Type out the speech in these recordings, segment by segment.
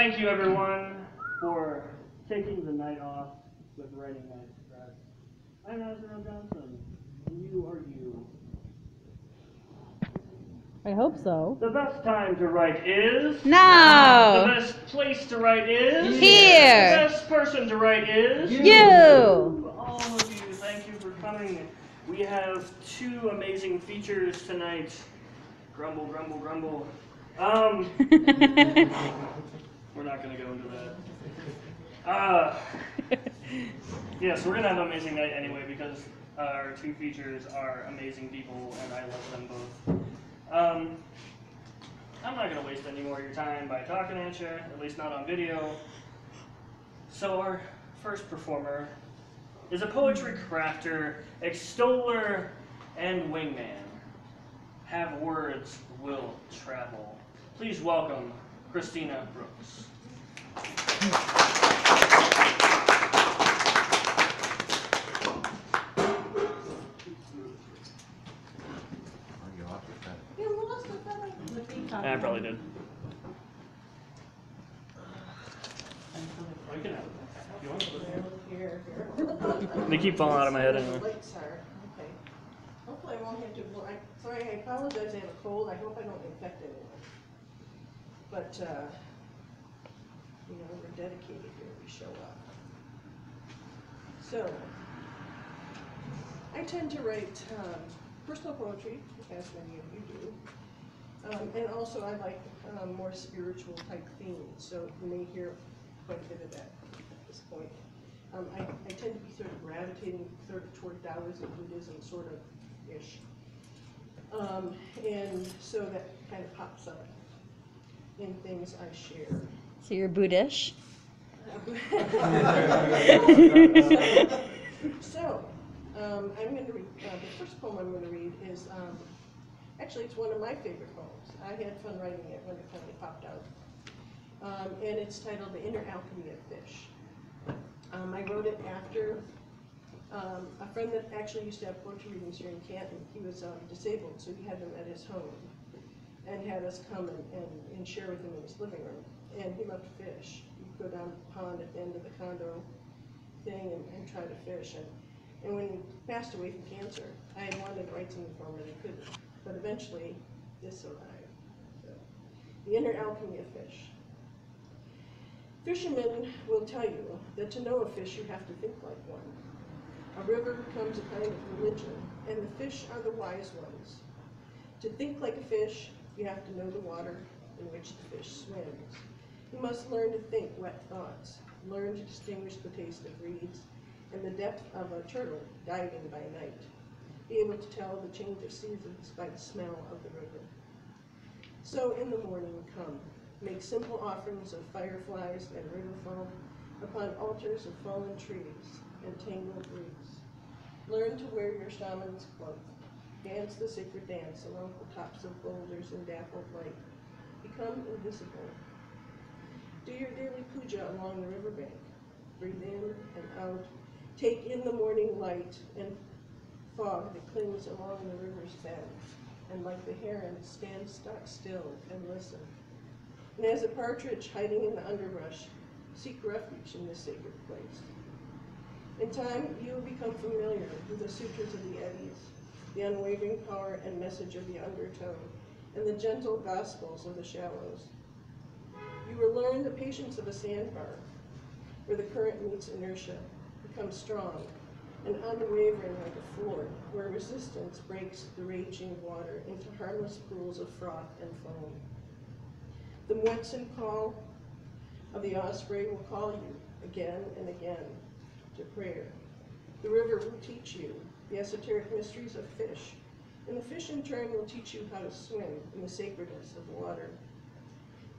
thank you everyone for taking the night off with Writing Knights Press. I'm Azriel Johnson, and you are you. I hope so. The best time to write is. Now. The best place to write is. Here. The best person to write is. You. All of you, thank you for coming. We have two amazing features tonight. Grumble, grumble, grumble. Um, we're not going to go into that. Uh, yes, we're going to have an amazing night anyway because our two features are amazing people and I love them both. Um, I'm not going to waste any more of your time by talking at you, at least not on video. So, our first performer is a poetry crafter, extoller, and wingman. Have words will travel. Please welcome Christina Brooks. I probably did. They keep falling out of my head anyway. Hopefully I won't have to, well, I, sorry, I apologize, I have a cold, I hope I don't infect anyone. But, uh, you know, we're dedicated here, we show up. So, I tend to write, um, personal poetry, as many of you do. Um, and also I like, um, more spiritual type themes, so you may hear quite a bit of that at this point. Um, I, I tend to be sort of gravitating sort of toward Taoism, Buddhism, sort of ish. Um, and so that kind of pops up in things I share. So you're Buddhist. so, um, I'm going to read, uh, the first poem I'm going to read is, um, actually, it's one of my favorite poems. I had fun writing it when it finally popped out. Um, and it's titled The Inner Alchemy of Fish. Um, I wrote it after um, a friend that actually used to have poetry readings here in Canton. He was um, disabled, so he had them at his home and had us come and, and, and share with him in his living room. And he loved to fish. He'd go down the pond at the end of the condo thing and, and try to fish. And, and when he passed away from cancer, I had wanted to write something for him, and I couldn't. But eventually, this arrived. So, the Inner Alchemy of Fish. Fishermen will tell you that to know a fish, you have to think like one. A river becomes a kind of religion, and the fish are the wise ones. To think like a fish, you have to know the water in which the fish swims. You must learn to think wet thoughts, learn to distinguish the taste of reeds and the depth of a turtle diving by night. Be able to tell the change of seasons by the smell of the river. So in the morning come, make simple offerings of fireflies and river foam upon altars of fallen trees and tangled reeds. Learn to wear your shaman's cloak. Dance the sacred dance along the tops of boulders in dappled light. Become invisible. Do your daily puja along the riverbank. Breathe in and out. Take in the morning light and fog that clings along the river's bed. And like the heron, stand stock still and listen. And as a partridge hiding in the underbrush, seek refuge in this sacred place. In time, you will become familiar with the sutras of the eddies, the unwavering power and message of the undertone, and the gentle gospels of the shallows. You will learn the patience of a sandbar, where the current meets inertia, becomes strong, and unwavering like a ford, where resistance breaks the raging water into harmless pools of froth and foam. The muezzin call of the osprey will call you again and again to prayer. The river will teach you the esoteric mysteries of fish, and the fish in turn will teach you how to swim in the sacredness of water.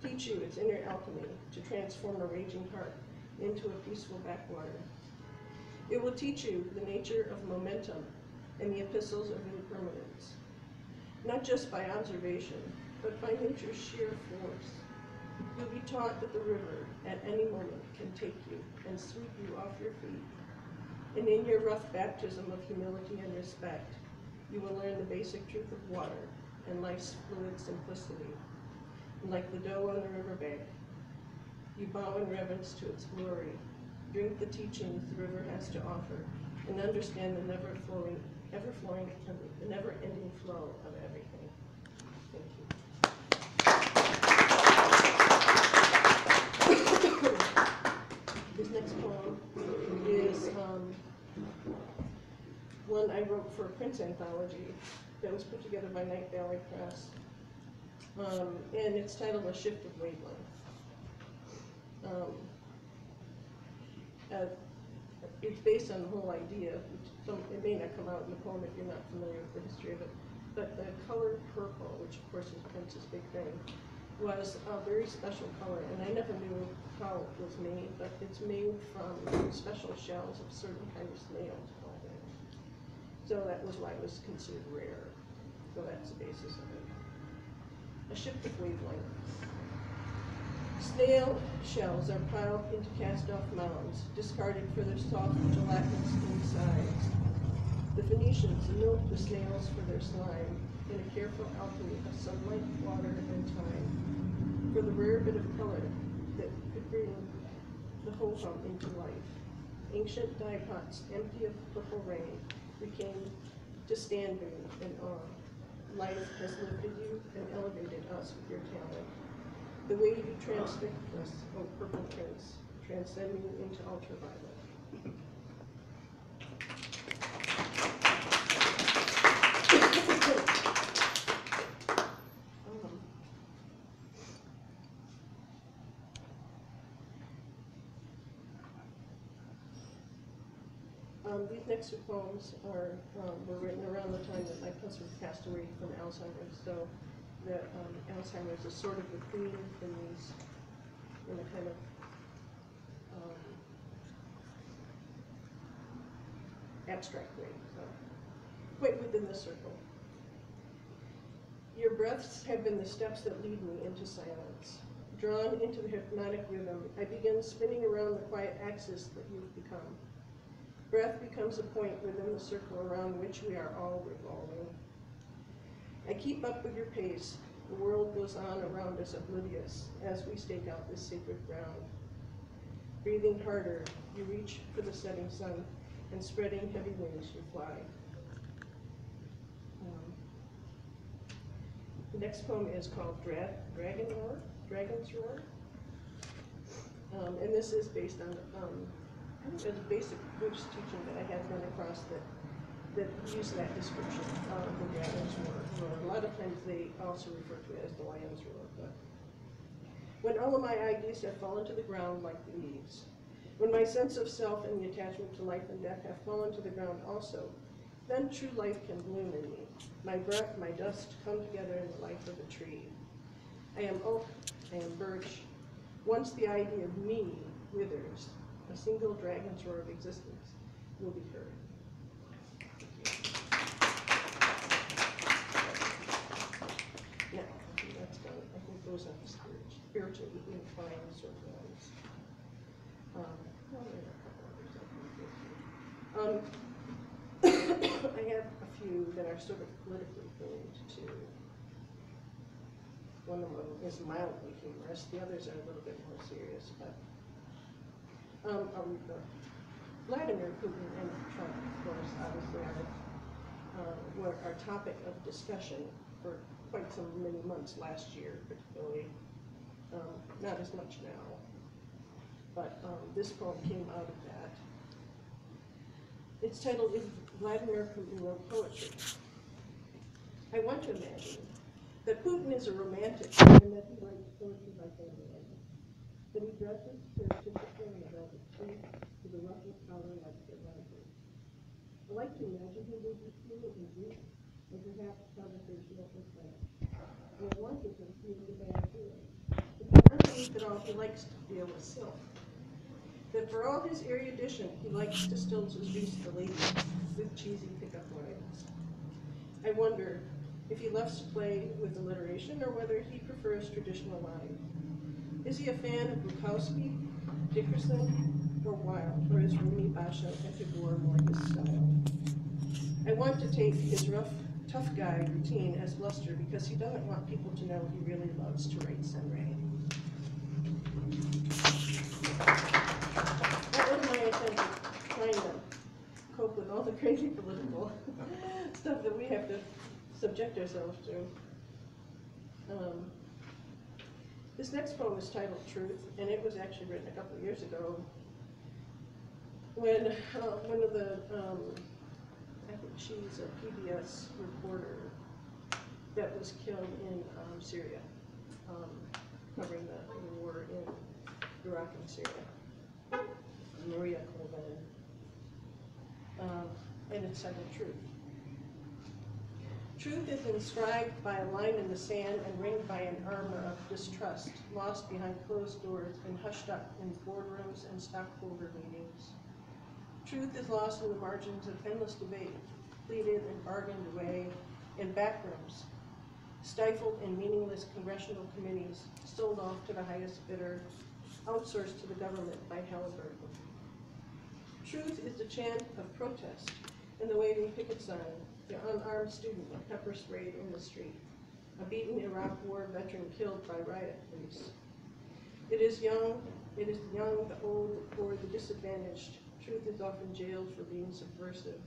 Teach you its inner alchemy to transform a raging heart into a peaceful backwater. It will teach you the nature of momentum and the epistles of impermanence, not just by observation, but by nature's sheer force. You'll be taught that the river at any moment can take you and sweep you off your feet. And in your rough baptism of humility and respect, you will learn the basic truth of water and life's fluid simplicity. Like the doe on the riverbank, You bow in reverence to its glory. Drink the teachings the river has to offer, and understand the never flowing, ever flowing, the never ending flow of everything. Thank you. This next poem is, um, one I wrote for a Prince anthology that was put together by Night Ballet Press. Um, and it's titled A Shift of Wavelength. Um, uh, it's based on the whole idea, some, it may not come out in the poem if you're not familiar with the history of it, but the color purple, which of course is Prince's big thing, was a very special color, and I never knew how it was made, but it's made from special shells of certain kind of snails. So that was why it was considered rare. So that's the basis of it. A of wavelength. Snail shells are piled into cast-off mounds, discarded for their soft, gelatinous insides. The Phoenicians milked the snails for their slime in a careful alchemy of sunlight, water, and time. For the rare bit of color that could bring the hohum into life. Ancient dye pots, empty of purple rain, became to stand in awe. Life has lifted you and elevated us with your talent. The way you transfix us, oh purple prince, transcending into ultraviolet. Um, Um, these next two poems are, um, were written around the time that my cousin passed away from Alzheimer's, so that, um, Alzheimer's is sort of the theme in these, in a kind of, um, abstract way, so, quite within the circle. Your breaths have been the steps that lead me into silence. Drawn into the hypnotic rhythm, I begin spinning around the quiet axis that you've become. Breath becomes a point within the circle around which we are all revolving. I keep up with your pace. The world goes on around us oblivious as we stake out this sacred ground. Breathing harder, you reach for the setting sun, and spreading heavy wings you fly. Um, The next poem is called Dra- Dragon Roar, Dragon's Roar. Um, and this is based on, um, a basic Buddhist teaching that I had run across that, that used that description of the dragon's roar. roar. A lot of times they also refer to it as the lion's roar, but. When all of my ideas have fallen to the ground like the leaves, when my sense of self and the attachment to life and death have fallen to the ground also, then true life can bloom in me. My breath, my dust come together in the life of a tree. I am oak, I am birch. Once the idea of me withers, a single dragon's roar of existence will be heard. Now, that's done. I think those are the spirit- spiritually inclined sort of ones. Um, to. Um, I have a few that are sort of politically themed too. One of them is mildly humorous, the others are a little bit more serious, but, um, the, Vladimir Putin and Trump, of course, obviously are, uh, were our topic of discussion for quite some many months last year particularly. Um, not as much now, but, um, this poem came out of that. It's titled If Vladimir Putin Wrote Poetry. I want to imagine that Putin is a romantic and that he writes poetry like anyone. That he dresses stereotypically in suit with a ruffled collar like the Atlantic. I like to imagine him would be fluent in Greek and perhaps conversational in French. And I want to think he is a bad hero. But all, he likes to deal with silk that for all his erudition, he likes to still seduce the ladies with cheesy pickup lines. I wonder if he loves to play with alliteration or whether he prefers traditional lines. Is he a fan of Bukowski, Dickinson, or Wilde, or is Rumi, Basho and to Tagore more his style? I want to take his rough, tough guy routine as bluster because he doesn't want people to know he really loves to write senryu. That was my attempt at trying to cope with all the crazy political stuff that we have to subject ourselves to. Um, This next poem is titled Truth, and it was actually written a couple of years ago when uh, one of the, um, I think she's a PBS reporter that was killed in um, Syria, um, covering the the war in Iraq and Syria. Maria Colvin, Um, and it's titled Truth. Truth is inscribed by a line in the sand and ringed by an armor of distrust, lost behind closed doors and hushed up in boardrooms and stockholder meetings. Truth is lost in the margins of endless debate, pleaded and bargained away in backrooms, stifled in meaningless congressional committees, sold off to the highest bidder, outsourced to the government by Halliburton. Truth is the chant of protest in the waving picket sign, the unarmed student pepper sprayed in the street, a beaten Iraq war veteran killed by riot police. It is young, it is the young, the old, the poor, the disadvantaged. Truth is often jailed for being subversive.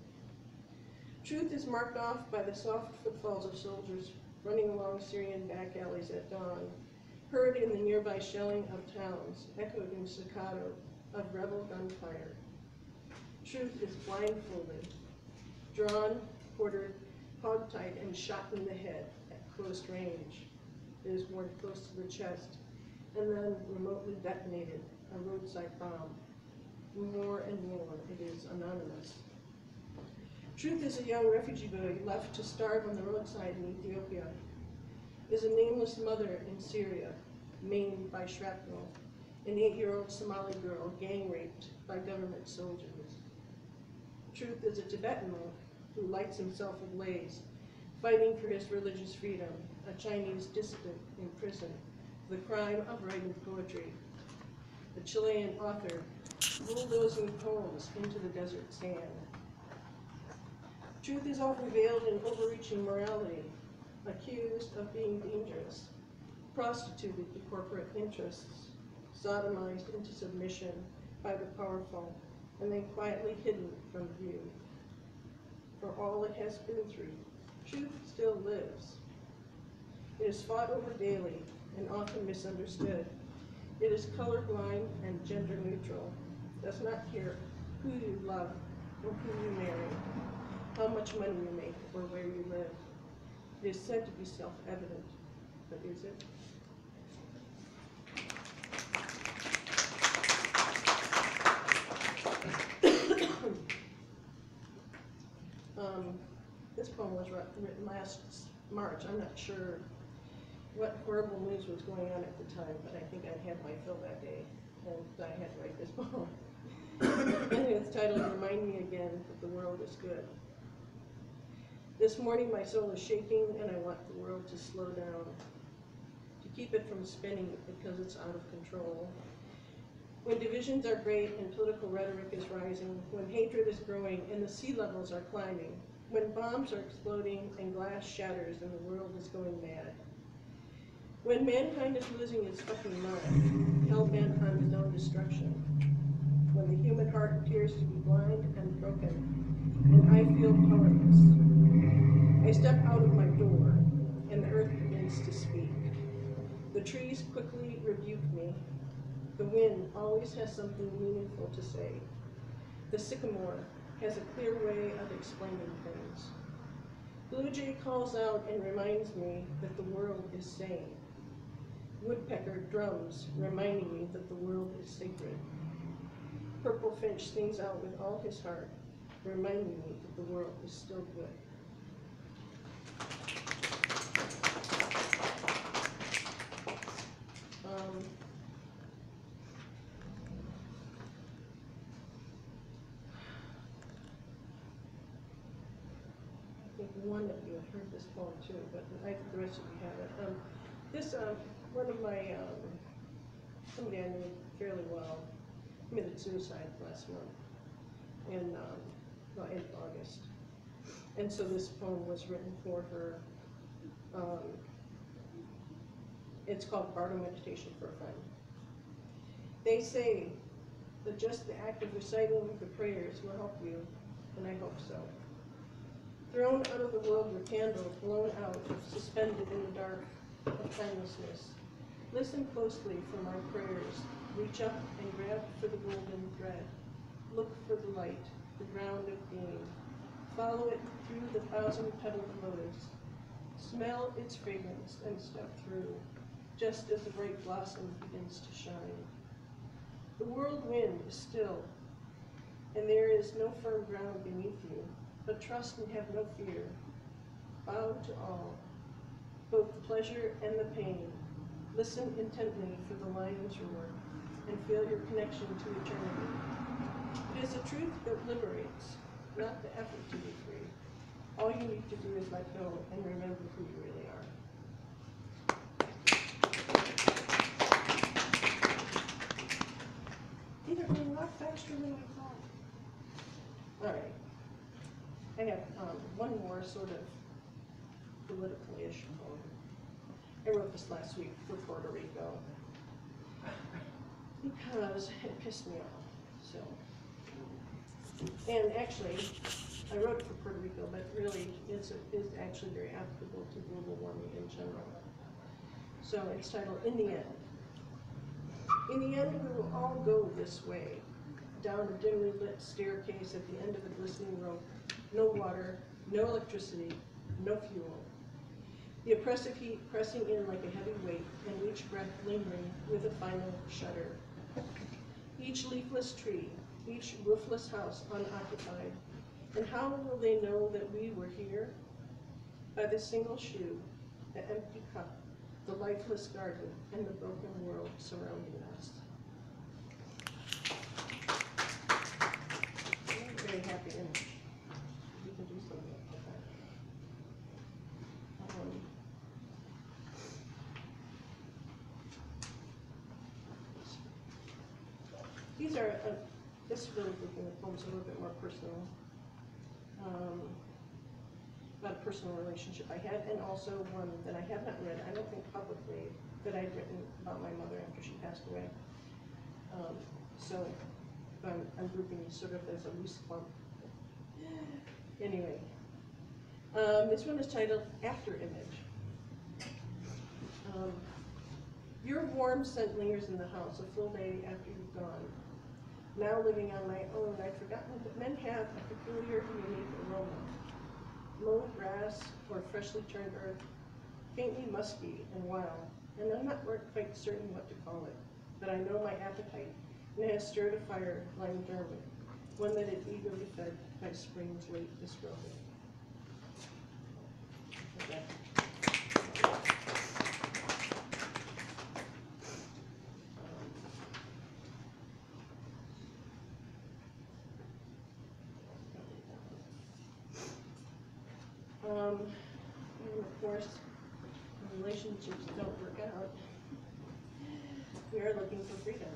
Truth is marked off by the soft footfalls of soldiers running along Syrian back alleys at dawn, heard in the nearby shelling of towns, echoed in staccato of rebel gunfire. Truth is blindfolded, drawn, quartered, hogtied, and shot in the head at close range. It is worn close to the chest, and then remotely detonated, a roadside bomb. More and more, it is anonymous. Truth is a young refugee boy left to starve on the roadside in Ethiopia. Is a nameless mother in Syria, maimed by shrapnel. An eight-year-old Somali girl gang raped by government soldiers. Truth is a Tibetan monk who lights himself ablaze, fighting for his religious freedom, a Chinese dissident in prison the crime of writing poetry. The Chilean author bulldozing poems into the desert sand. Truth is often veiled in overreaching morality, accused of being dangerous, prostituted to corporate interests, sodomized into submission by the powerful, and then quietly hidden from view. For all it has been through, truth still lives. It is fought over daily and often misunderstood. It is colorblind and gender neutral, does not care who you love or who you marry, how much money you make or where you live. It is said to be self-evident, but is it? Um, this poem was written last March. I'm not sure what horrible news was going on at the time, but I think I had my fill that day, and I had to write this poem. and it's titled Remind Me Again That the World is Good. This morning my soul is shaking and I want the world to slow down, to keep it from spinning because it's out of control. When divisions are great and political rhetoric is rising, when hatred is growing and the sea levels are climbing, when bombs are exploding and glass shatters and the world is going mad. When mankind is losing its fucking mind, hell-bent on its own destruction. When the human heart appears to be blind and broken, and I feel powerless. I step out of my door, and the earth begins to speak. The trees quickly rebuke me. The wind always has something meaningful to say. The sycamore has a clear way of explaining things. Blue jay calls out and reminds me that the world is sane. Woodpecker drums, reminding me that the world is sacred. Purple finch sings out with all his heart, reminding me that the world is still good. Um, I think one of you have heard this poem too, but I think the rest of you haven't. Um, this, um, one of my, um, somebody I knew fairly well committed suicide last month in, um, well, in August. And so this poem was written for her. Um, it's called Bardo Meditation for a Friend. They say that just the act of reciting the prayers will help you, and I hope so. Thrown out of the world your candle, blown out, suspended in the dark of timelessness. Listen closely for my prayers. Reach up and grab for the golden thread. Look for the light, the ground of being. Follow it through the thousand petaled lotus. Smell its fragrance and step through, just as the bright blossom begins to shine. The world wind is still, and there is no firm ground beneath you, but trust and have no fear. Bow to all, both the pleasure and the pain. Listen intently for the lion's roar, and feel your connection to eternity. It is a truth that liberates, not the effort to be free. All you need to do is let go and remember who you really are. These are going a lot faster than I thought. All right. I have um, one more sort of political-ish poem. I wrote this last week for Puerto Rico because it pissed me off. So, and actually, I wrote it for Puerto Rico, but really, it's is actually very applicable to global warming in general. So it's titled "In the End." In the end, we will all go this way, down a dimly lit staircase at the end of a glistening rope. No water, no electricity, no fuel. The oppressive heat pressing in like a heavy weight, and each breath lingering with a final shudder. Each leafless tree, each roofless house unoccupied. And how will they know that we were here? By the single shoe, the empty cup, the lifeless garden, and the broken world surrounding us. Very happy image. We can do something with that. Um, These are, uh, this really at poems a little bit more personal. Um, About a personal relationship I had, and also one that I have not read, I don't think publicly, that I'd written about my mother after she passed away. Um, So, I'm, I'm grouping these sort of as a loose clump. Anyway, um, this one is titled After Image. Um, Your warm scent lingers in the house a full day after you've gone. Now living on my own, I'd forgotten that men have a peculiar and unique aroma. Mown grass or freshly turned earth, faintly musky and wild, and I'm not quite certain what to call it, but I know my appetite, and it has stirred a fire lying dormant, one that is eagerly fed by spring's late disrobing. Okay. Um, and of course, when relationships don't work out. We are looking for freedom.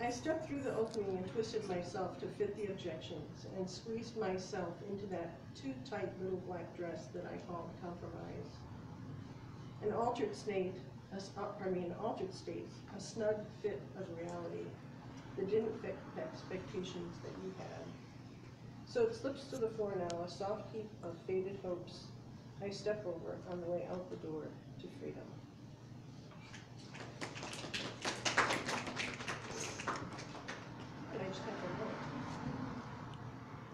I stepped through the opening and twisted myself to fit the objections and squeezed myself into that too tight little black dress that I called compromise. An altered state, uh, I mean, an altered state, a snug fit of reality that didn't fit the expectations that you had. So it slips to the floor now, a soft heap of faded hopes. I step over on the way out the door to freedom. And I just have one more.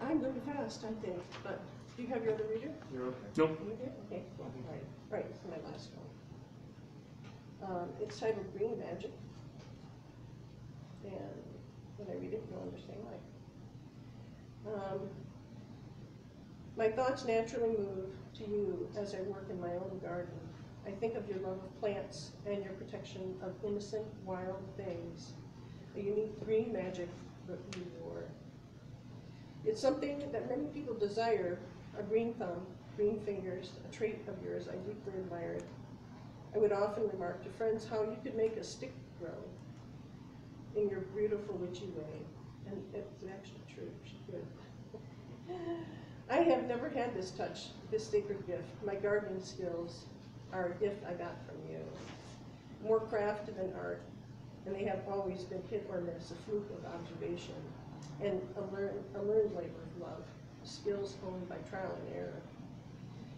I'm going fast, I think, but do you have your other reader? You're okay. Nope. You do? Okay, cool, all right, all right, this my last one. Um, it's titled Green Magic. And when I read it, you'll understand why. Um, My thoughts naturally move to you as I work in my own garden. I think of your love of plants and your protection of innocent wild things, a unique green magic that you wore. It's something that many people desire, a green thumb, green fingers, a trait of yours I deeply admired. I would often remark to friends how you could make a stick grow in your beautiful witchy way, and it's actually true, she could. I have never had this touch, this sacred gift. My gardening skills are a gift I got from you. More craft than art, and they have always been hit or miss, a fluke of observation, and a learned, a learned labor of love, skills honed by trial and error.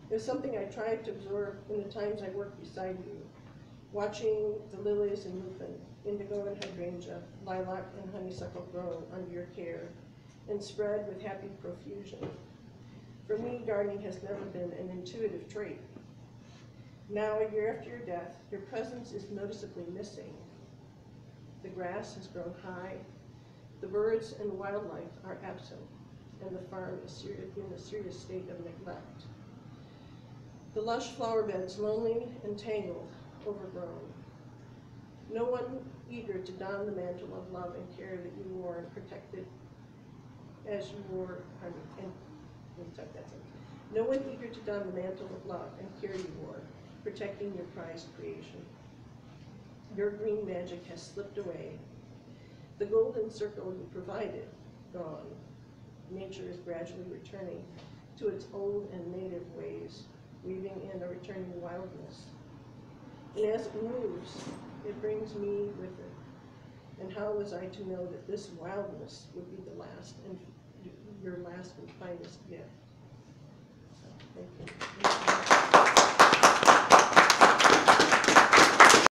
It was something I tried to absorb in the times I worked beside you, watching the lilies and lupin, indigo and hydrangea, lilac and honeysuckle grow under your care and spread with happy profusion. For me, gardening has never been an intuitive trait. Now, a year after your death, your presence is noticeably missing. The grass has grown high, the birds and wildlife are absent, and the farm is in a serious state of neglect. The lush flower beds lonely and tangled, overgrown. No one eager to don the mantle of love and care that you wore and protected as you wore, pardon, No one eager to don the mantle of love and care you wore, protecting your prized creation. Your green magic has slipped away. The golden circle you provided, gone. Nature is gradually returning to its old and native ways, weaving in a returning wildness. And as it moves, it brings me with it. And how was I to know that this wildness would be the last and your last and finest gift? So, Thank you.